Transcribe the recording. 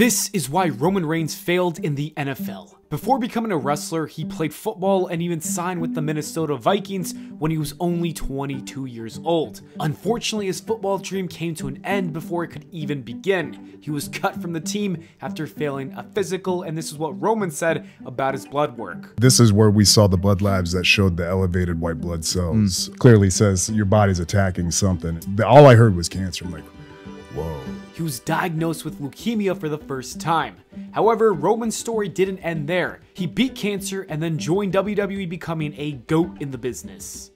This is why Roman Reigns failed in the NFL. Before becoming a wrestler, he played football and even signed with the Minnesota Vikings when he was only 22 years old. Unfortunately, his football dream came to an end before it could even begin. He was cut from the team after failing a physical, and this is what Roman said about his blood work. This is where we saw the blood labs that showed the elevated white blood cells. Hmm. Clearly says your body's attacking something. All I heard was cancer. I'm like, whoa. He was diagnosed with leukemia for the first time. However, Roman's story didn't end there. He beat cancer and then joined WWE, becoming a GOAT in the business.